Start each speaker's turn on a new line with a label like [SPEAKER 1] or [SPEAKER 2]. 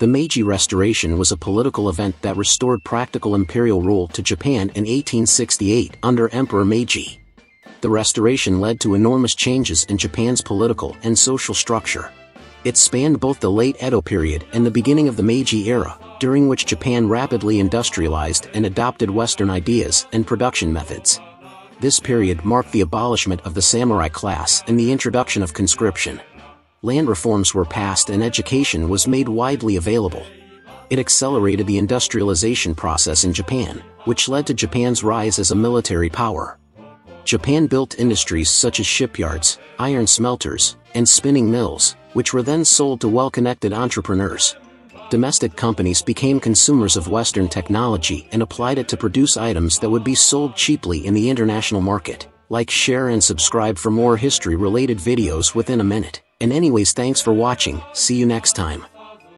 [SPEAKER 1] The Meiji Restoration was a political event that restored practical imperial rule to Japan in 1868 under Emperor Meiji. The restoration led to enormous changes in Japan's political and social structure. It spanned both the late Edo period and the beginning of the Meiji era, during which Japan rapidly industrialized and adopted Western ideas and production methods. This period marked the abolishment of the samurai class and the introduction of conscription land reforms were passed and education was made widely available. It accelerated the industrialization process in Japan, which led to Japan's rise as a military power. Japan built industries such as shipyards, iron smelters, and spinning mills, which were then sold to well-connected entrepreneurs. Domestic companies became consumers of Western technology and applied it to produce items that would be sold cheaply in the international market. Like share and subscribe for more history-related videos within a minute. And anyways thanks for watching, see you next time.